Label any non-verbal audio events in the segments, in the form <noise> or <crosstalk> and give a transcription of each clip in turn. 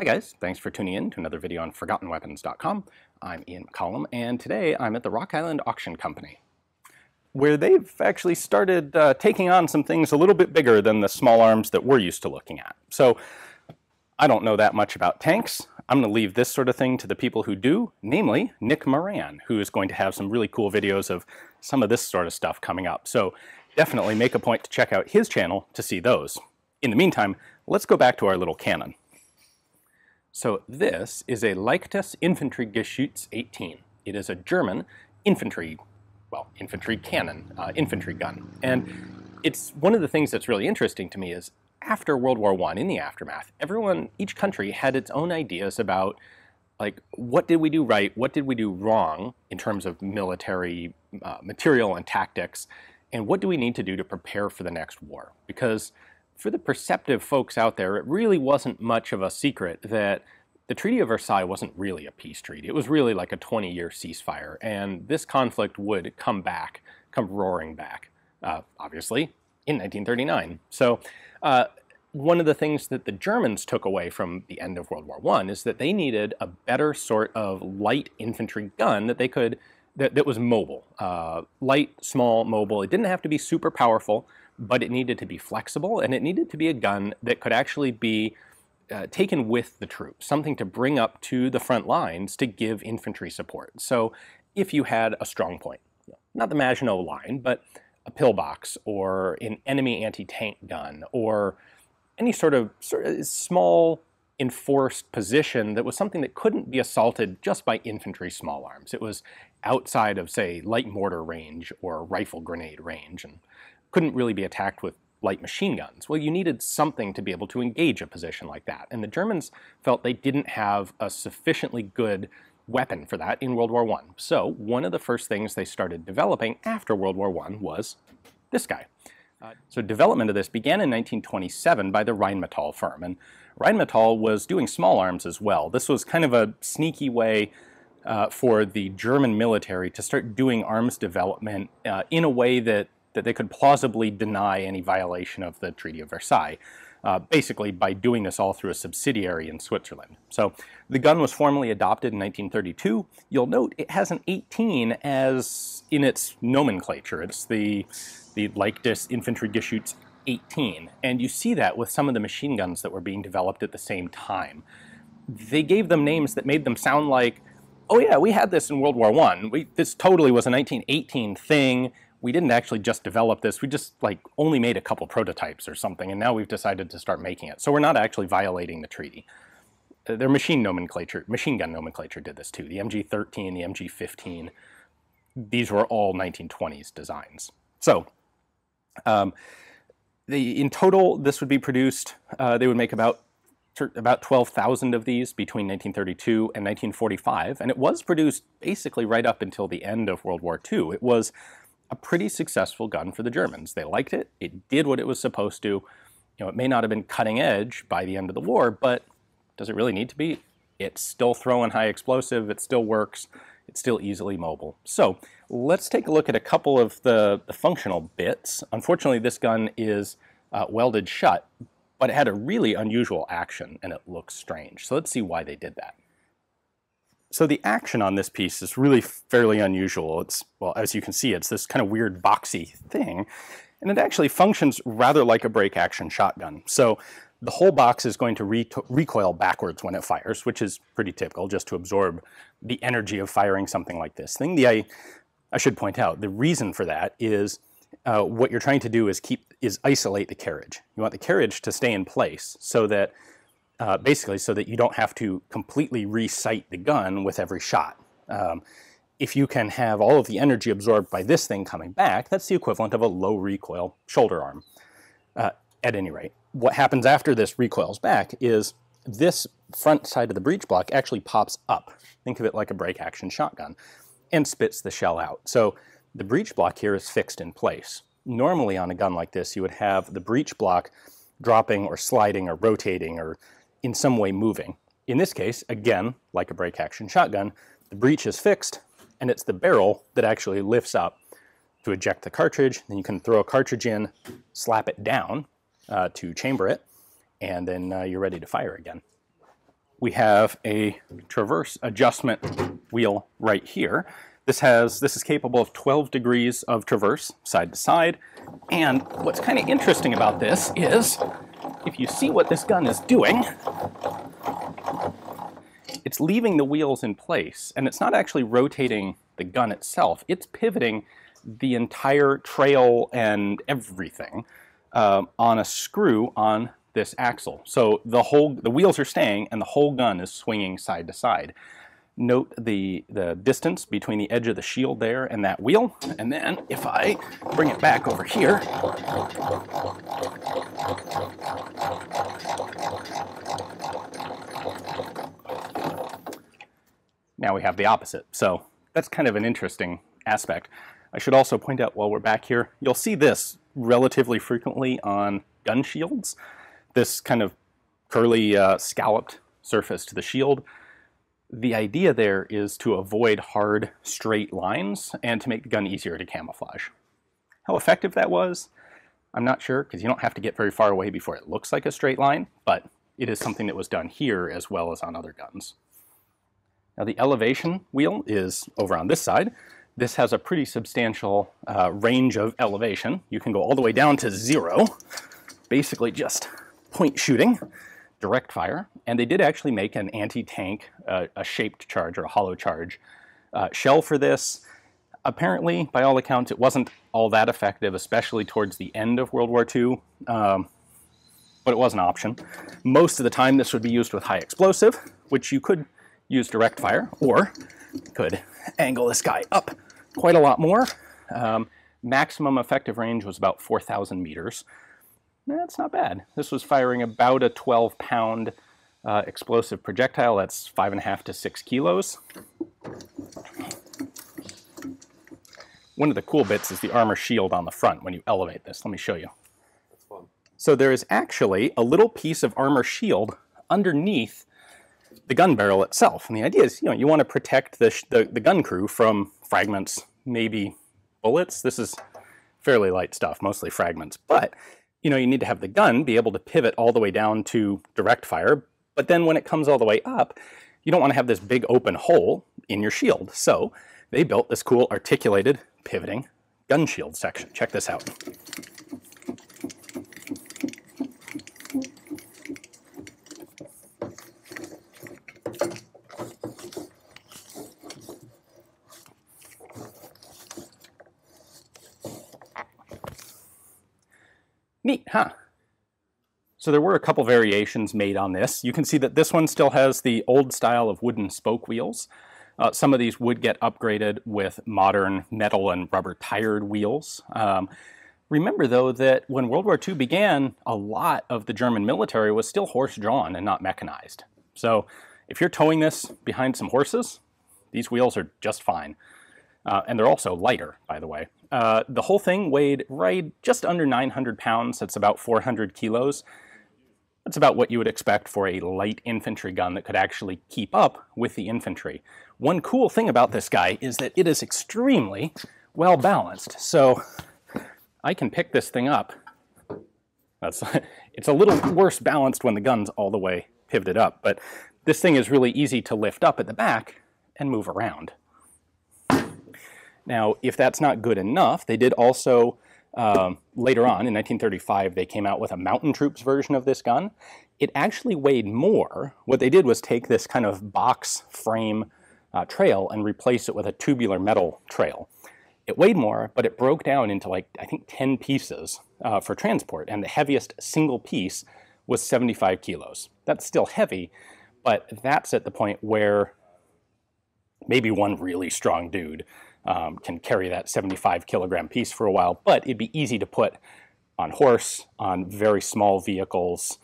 Hi guys, thanks for tuning in to another video on ForgottenWeapons.com. I'm Ian McCollum, and today I'm at the Rock Island Auction Company, where they've actually started uh, taking on some things a little bit bigger than the small arms that we're used to looking at. So I don't know that much about tanks. I'm going to leave this sort of thing to the people who do, namely Nick Moran, who is going to have some really cool videos of some of this sort of stuff coming up. So definitely make a point to check out his channel to see those. In the meantime, let's go back to our little cannon. So this is a Leichtes Infanteriegeschütz 18. It is a German infantry, well, infantry cannon, uh, infantry gun. And it's one of the things that's really interesting to me is after World War I, in the aftermath, everyone, each country had its own ideas about like what did we do right, what did we do wrong in terms of military uh, material and tactics, and what do we need to do to prepare for the next war? Because for the perceptive folks out there, it really wasn't much of a secret that the Treaty of Versailles wasn't really a peace treaty. It was really like a 20-year ceasefire, and this conflict would come back, come roaring back, uh, obviously, in 1939. So uh, one of the things that the Germans took away from the end of World War I is that they needed a better sort of light infantry gun that they could that, that was mobile, uh, light, small, mobile. It didn't have to be super powerful, but it needed to be flexible and it needed to be a gun that could actually be uh, taken with the troops, something to bring up to the front lines to give infantry support. So if you had a strong point, not the Maginot line, but a pillbox or an enemy anti-tank gun or any sort of, sort of small enforced position that was something that couldn't be assaulted just by infantry small arms. It was outside of, say, light mortar range or rifle grenade range. And couldn't really be attacked with light machine guns. Well, you needed something to be able to engage a position like that. And the Germans felt they didn't have a sufficiently good weapon for that in World War I. So one of the first things they started developing after World War I was this guy. Uh, so development of this began in 1927 by the Rheinmetall firm. And Rheinmetall was doing small arms as well. This was kind of a sneaky way uh, for the German military to start doing arms development uh, in a way that that they could plausibly deny any violation of the Treaty of Versailles, uh, basically by doing this all through a subsidiary in Switzerland. So the gun was formally adopted in 1932. You'll note it has an 18 as in its nomenclature. It's the, the Leichtes Infanteriegeschütz 18, and you see that with some of the machine guns that were being developed at the same time. They gave them names that made them sound like, oh yeah, we had this in World War I. this totally was a 1918 thing we didn't actually just develop this, we just like only made a couple prototypes or something, and now we've decided to start making it. So we're not actually violating the treaty. Uh, their machine nomenclature, machine gun nomenclature did this too. The MG13, the MG15, these were all 1920s designs. So um, the, in total, this would be produced, uh, they would make about about 12,000 of these between 1932 and 1945, and it was produced basically right up until the end of World War II. It was a pretty successful gun for the Germans. They liked it. It did what it was supposed to. You know, it may not have been cutting edge by the end of the war, but does it really need to be? It's still throwing high explosive. It still works. It's still easily mobile. So let's take a look at a couple of the, the functional bits. Unfortunately, this gun is uh, welded shut, but it had a really unusual action and it looks strange. So let's see why they did that. So the action on this piece is really fairly unusual. It's, well, as you can see, it's this kind of weird boxy thing, and it actually functions rather like a break action shotgun. So the whole box is going to re recoil backwards when it fires, which is pretty typical just to absorb the energy of firing something like this thing. The, I, I should point out, the reason for that is uh, what you're trying to do is keep, is isolate the carriage. You want the carriage to stay in place so that uh, basically so that you don't have to completely resight the gun with every shot. Um, if you can have all of the energy absorbed by this thing coming back, that's the equivalent of a low recoil shoulder arm. Uh, at any rate, what happens after this recoils back is this front side of the breech block actually pops up. Think of it like a break action shotgun and spits the shell out. So the breech block here is fixed in place. Normally on a gun like this, you would have the breech block dropping or sliding or rotating or in some way moving. In this case, again, like a break action shotgun, the breech is fixed and it's the barrel that actually lifts up to eject the cartridge. Then you can throw a cartridge in, slap it down uh, to chamber it, and then uh, you're ready to fire again. we have a traverse adjustment wheel right here. This has this is capable of 12 degrees of traverse side to side. And what's kind of interesting about this is if you see what this gun is doing, it's leaving the wheels in place and it's not actually rotating the gun itself. It's pivoting the entire trail and everything uh, on a screw on this axle. So the whole the wheels are staying and the whole gun is swinging side to side. Note the, the distance between the edge of the shield there and that wheel. And then if I bring it back over here, now we have the opposite. So that's kind of an interesting aspect. I should also point out while we're back here, you'll see this relatively frequently on gun shields. This kind of curly uh, scalloped surface to the shield. The idea there is to avoid hard, straight lines and to make the gun easier to camouflage. How effective that was, I'm not sure, because you don't have to get very far away before it looks like a straight line, but it is something that was done here as well as on other guns. Now the elevation wheel is over on this side. This has a pretty substantial uh, range of elevation. You can go all the way down to zero, basically just point shooting, direct fire. And they did actually make an anti-tank, uh, a shaped charge or a hollow charge uh, shell for this. Apparently, by all accounts, it wasn't all that effective, especially towards the end of World War II, um, but it was an option. Most of the time, this would be used with high explosive, which you could use direct fire, or could angle this guy up quite a lot more. Um, maximum effective range was about 4,000 meters. That's not bad. This was firing about a 12 pound uh, explosive projectile. That's five and a half to six kilos. One of the cool bits is the armor shield on the front when you elevate this. Let me show you. So there is actually a little piece of armor shield underneath the gun barrel itself. And the idea is, you know, you want to protect the, the, the gun crew from fragments, maybe bullets. This is fairly light stuff, mostly fragments. But, you know, you need to have the gun be able to pivot all the way down to direct fire. But then when it comes all the way up, you don't want to have this big open hole in your shield. So they built this cool articulated pivoting gun shield section. Check this out. Neat, huh? So there were a couple variations made on this. You can see that this one still has the old style of wooden spoke wheels. Uh, some of these would get upgraded with modern metal and rubber tired wheels. Um, remember though that when World War II began, a lot of the German military was still horse-drawn and not mechanized. So if you're towing this behind some horses, these wheels are just fine. Uh, and they're also lighter, by the way. Uh, the whole thing weighed right just under 900 pounds. That's about 400 kilos. That's about what you would expect for a light infantry gun that could actually keep up with the infantry. One cool thing about this guy is that it is extremely well balanced. So I can pick this thing up. That's, <laughs> it's a little worse balanced when the gun's all the way pivoted up, but this thing is really easy to lift up at the back and move around. Now, if that's not good enough, they did also, um, later on in 1935, they came out with a mountain troops version of this gun. It actually weighed more. What they did was take this kind of box frame uh, trail and replace it with a tubular metal trail. It weighed more, but it broke down into like, I think 10 pieces uh, for transport, and the heaviest single piece was 75 kilos. That's still heavy, but that's at the point where maybe one really strong dude um, can carry that 75 kilogram piece for a while, but it'd be easy to put on horse, on very small vehicles,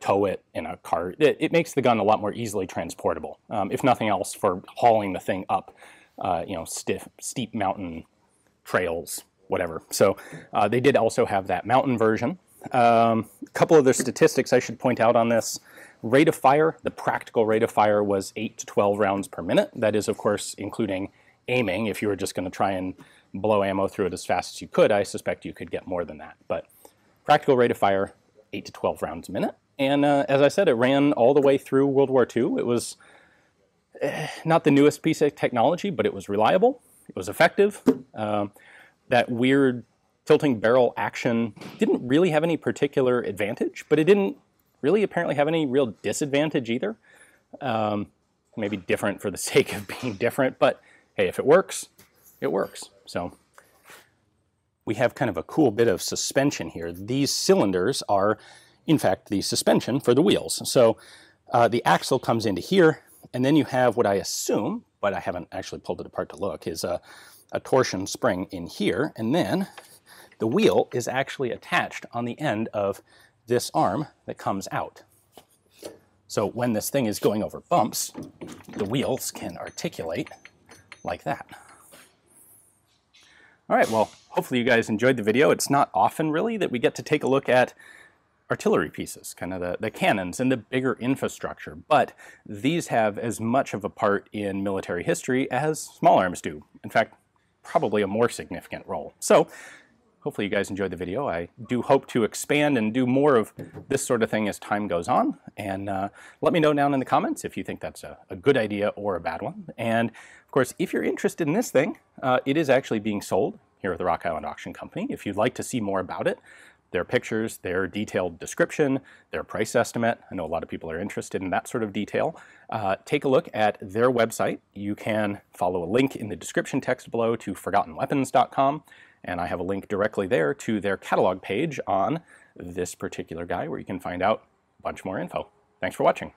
tow it in a car. It, it makes the gun a lot more easily transportable, um, if nothing else for hauling the thing up, uh, you know, stiff, steep mountain trails, whatever. So uh, they did also have that mountain version. A um, couple other statistics I should point out on this. Rate of fire, the practical rate of fire was 8 to 12 rounds per minute. That is, of course, including aiming, if you were just going to try and blow ammo through it as fast as you could, I suspect you could get more than that. But practical rate of fire, 8 to 12 rounds a minute. And uh, as I said, it ran all the way through World War II. It was eh, not the newest piece of technology, but it was reliable. It was effective. Um, that weird tilting barrel action didn't really have any particular advantage, but it didn't really apparently have any real disadvantage either. Um, maybe different for the <laughs> sake of being different, but hey, if it works, it works. So we have kind of a cool bit of suspension here. These cylinders are, in fact, the suspension for the wheels. So uh, the axle comes into here, and then you have what I assume, but I haven't actually pulled it apart to look, is a, a torsion spring in here, and then the wheel is actually attached on the end of this arm that comes out. So when this thing is going over bumps, the wheels can articulate like that. All right, well, hopefully you guys enjoyed the video. It's not often really that we get to take a look at artillery pieces, kind of the, the cannons and the bigger infrastructure, but these have as much of a part in military history as small arms do. In fact, probably a more significant role. So hopefully you guys enjoyed the video. I do hope to expand and do more of this sort of thing as time goes on. And uh, let me know down in the comments if you think that's a, a, good idea or a bad one. And of course, if you're interested in this thing, uh, it is actually being sold here at the Rock Island Auction Company. If you'd like to see more about it, their pictures, their detailed description, their price estimate. I know a lot of people are interested in that sort of detail. Uh, take a look at their website. You can follow a link in the description text below to ForgottenWeapons.com. And I have a link directly there to their catalog page on this particular guy where you can find out a bunch more info. Thanks for watching.